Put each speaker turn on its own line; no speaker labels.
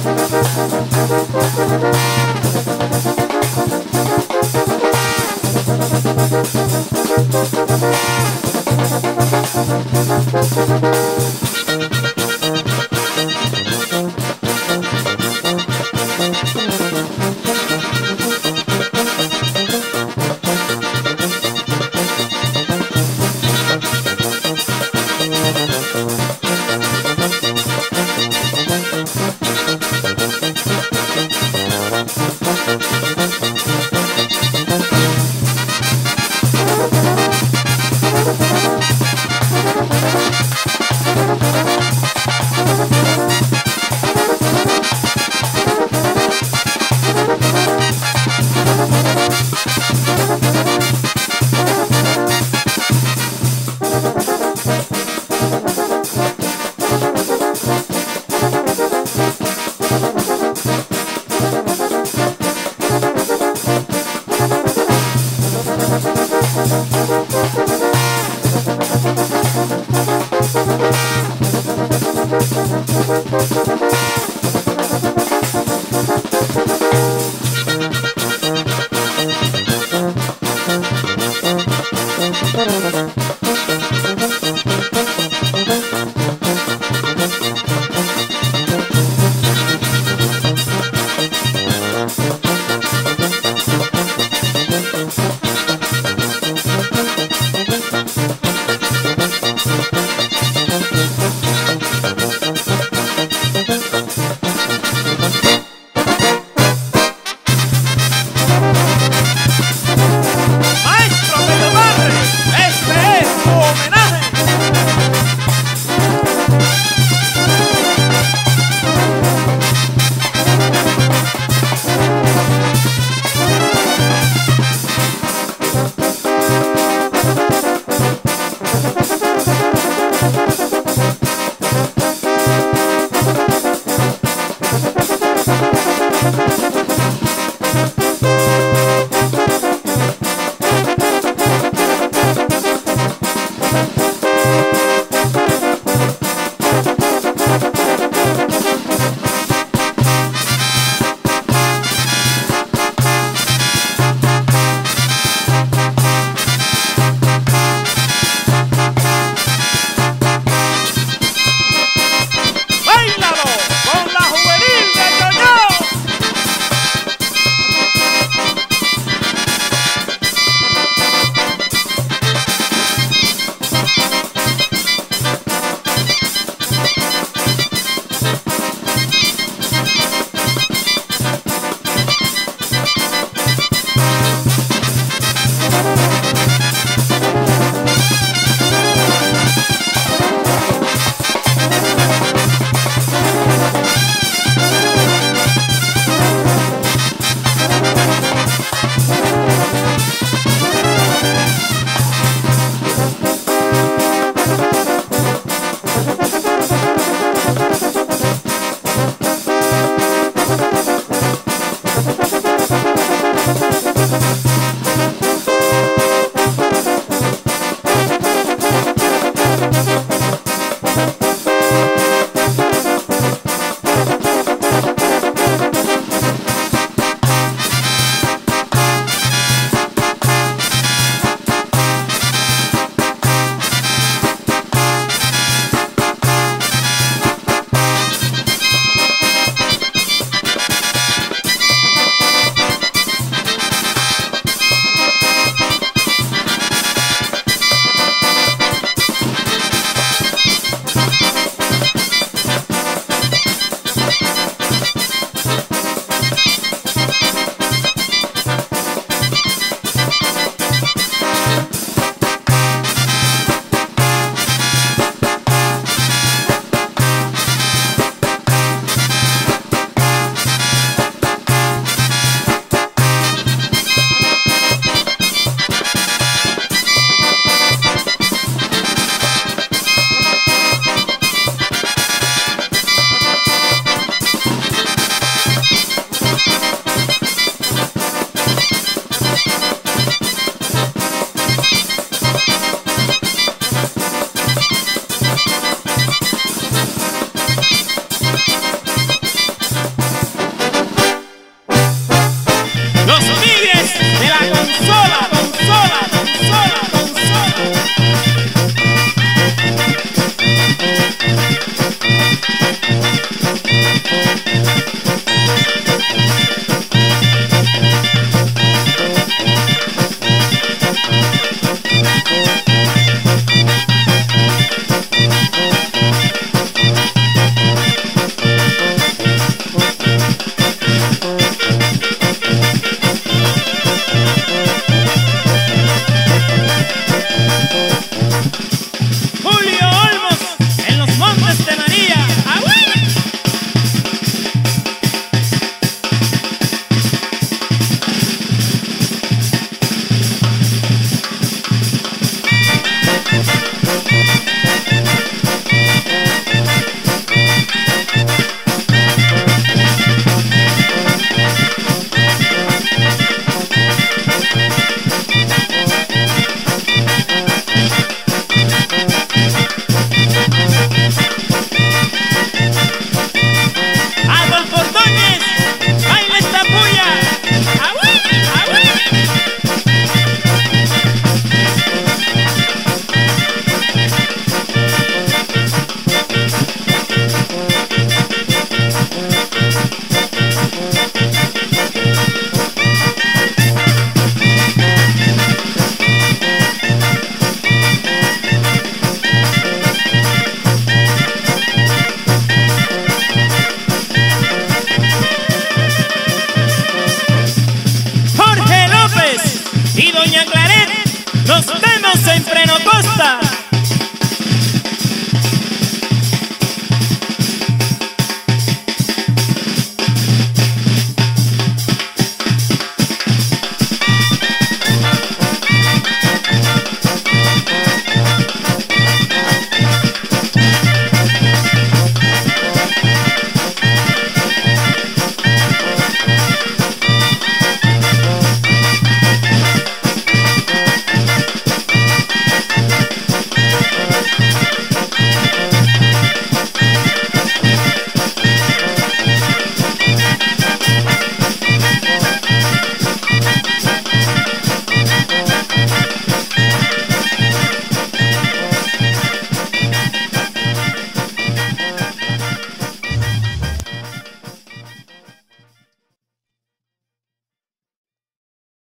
Thank you. Thank you.